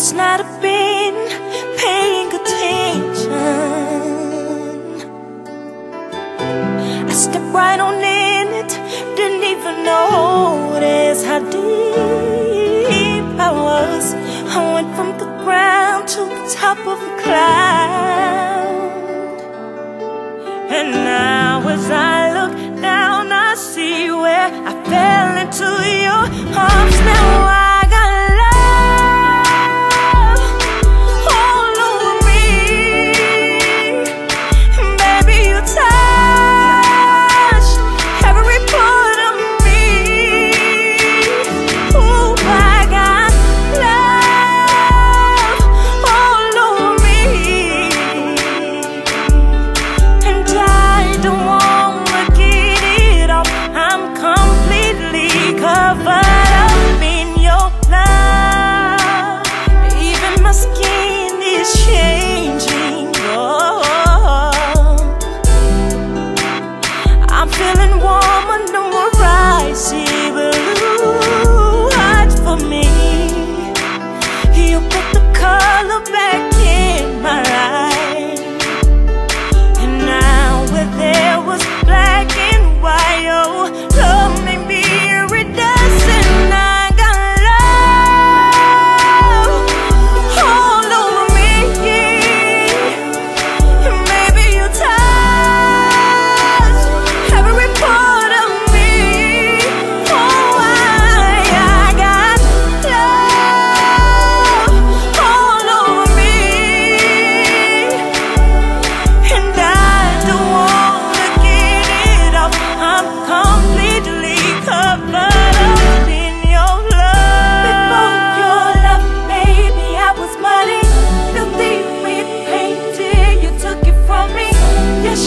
must not have been paying attention. I stepped right on in it, didn't even notice how deep I was. I went from the ground to the top of the cloud. And now as I look down, I see where I fell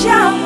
te.